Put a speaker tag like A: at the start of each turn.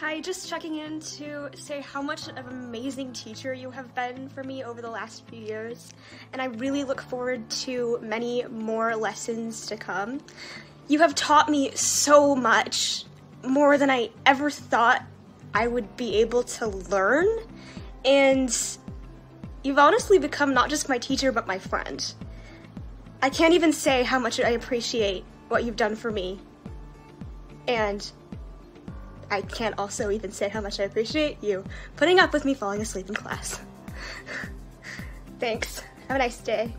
A: Hi, just checking in to say how much of an amazing teacher you have been for me over the last few years, and I really look forward to many more lessons to come. You have taught me so much, more than I ever thought I would be able to learn, and you've honestly become not just my teacher, but my friend. I can't even say how much I appreciate what you've done for me, and I can't also even say how much I appreciate you putting up with me falling asleep in class. Thanks. Have a nice day.